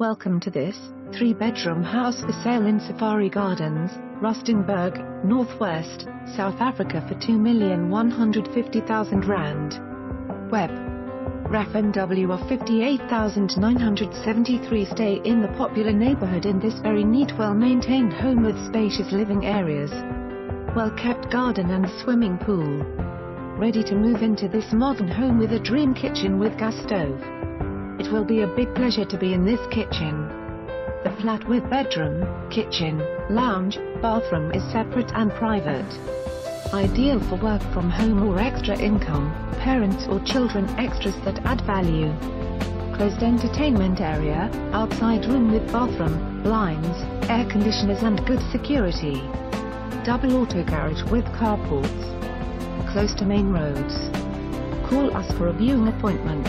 Welcome to this three-bedroom house for sale in Safari Gardens, Rustenburg, Northwest, South Africa for R2,150,000. Web. Ref NW of 58,973 stay in the popular neighborhood in this very neat well-maintained home with spacious living areas. Well-kept garden and swimming pool. Ready to move into this modern home with a dream kitchen with gas stove. It will be a big pleasure to be in this kitchen. The flat with bedroom, kitchen, lounge, bathroom is separate and private. Ideal for work from home or extra income, parents or children extras that add value. Closed entertainment area, outside room with bathroom, blinds, air conditioners and good security. Double auto garage with carports. Close to main roads. Call us for a viewing appointment.